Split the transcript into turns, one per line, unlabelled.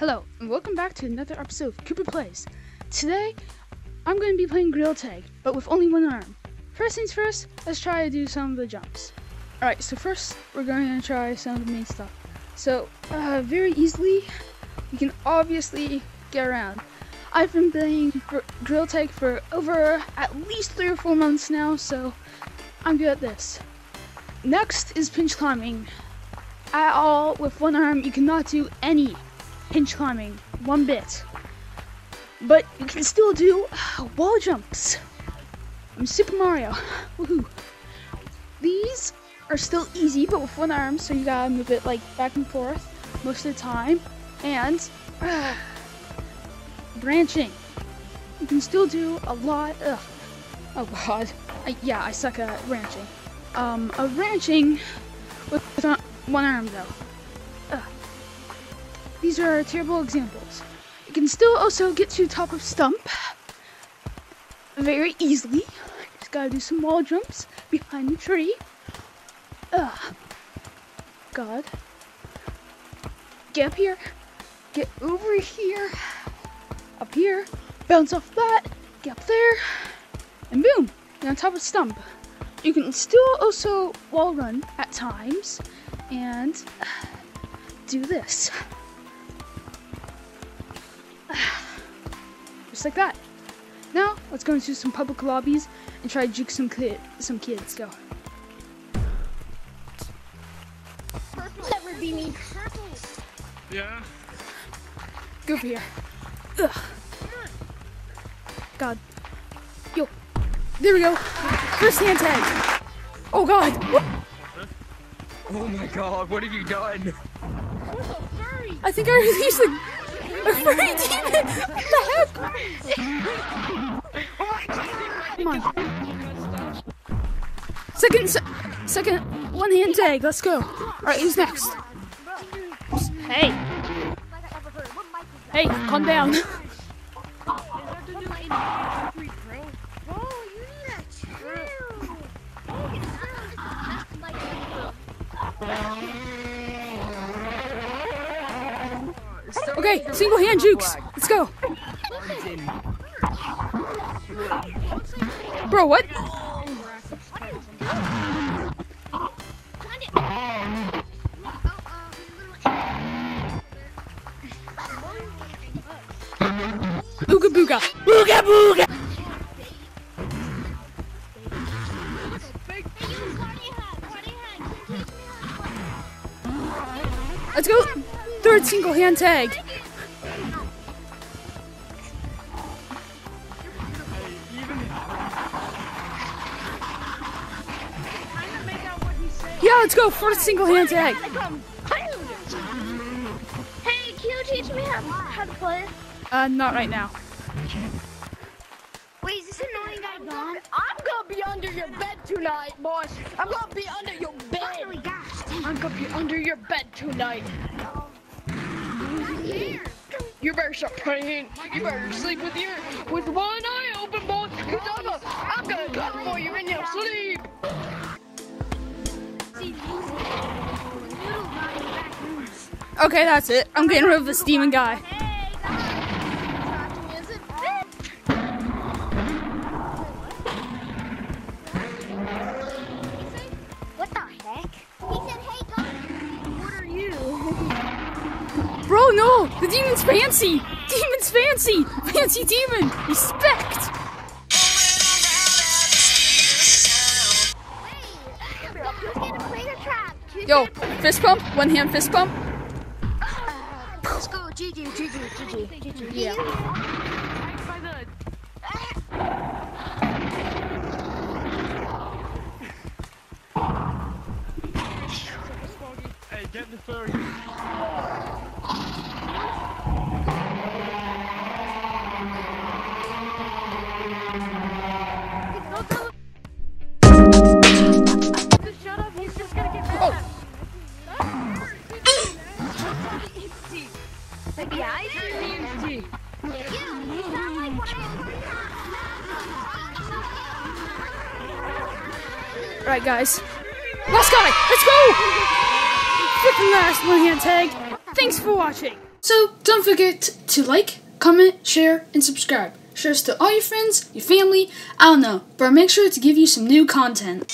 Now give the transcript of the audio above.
Hello, and welcome back to another episode of Kooper Playz. Today, I'm going to be playing Gorilla Tag, but with only one arm. First things first, let's try to do some of the jumps. Alright, so first, we're going to try some of the main stuff. So, uh, very easily, you can obviously get around. I've been playing Gorilla Tag for over at least three or four months now, so I'm good at this. Next is pinch climbing. At all, with one arm, you cannot do any pinch climbing, one bit. But you can still do uh, wall jumps. I'm Super Mario. Woohoo. These are still easy, but with one arm, so you gotta move it like back and forth most of the time. And uh, branching. You can still do a lot of. Oh god. I, yeah, I suck at branching. Um, of branching with one arm though. These are terrible examples. You can still also get to top of stump very easily. Just gotta do some wall jumps behind the tree. Ugh. God. Get up here. Get over here. Up here. Bounce off that. Get up there. And boom. You're on top of stump. You can still also wall run at times and do this. Just like that. Now, let's go into some public lobbies and try to juke some kid some kids. Go.
Never be me.
Yeah.
Go over here. Ugh. God. Yo. There we go. First hand tag. Oh God.
Oh my god, what have you done?
I think I released a, a furry demon. What the heck? Come on. Second, se second one hand tag. Let's go. All right, who's next? Hey. Hey, calm down. Okay, single hand jukes. Let's go. Bro, what? Ooga booga. Ooga booga. Let's go. Third single hand tag. Let's go. First single hand tag.
Hey, can you teach me how, how to play?
Uh, not right now.
Wait, is this annoying guy gone? I'm gonna be under your bed tonight, boss. I'm gonna be under your bed. I'm gonna be under your bed tonight. You better stop praying. You better sleep with your with one eye open, boy. Cause I'm gonna, I'm gonna come for you in your sleep.
Okay, that's it. I'm getting rid of this demon guy.
What the heck? He said, hey. What are you?
Bro, no! The demon's fancy! Demon's fancy! Fancy demon! Respect! Yo, fist pump? One hand fist pump?
GG, GG, GG.
Yeah.
Hey, get the furry.
See
guys. Last guy! Let's go! Freaking last one hand tag. Thanks for watching. So don't forget to like, comment, share, and subscribe. Share us to all your friends, your family, I don't know, but make sure to give you some new content.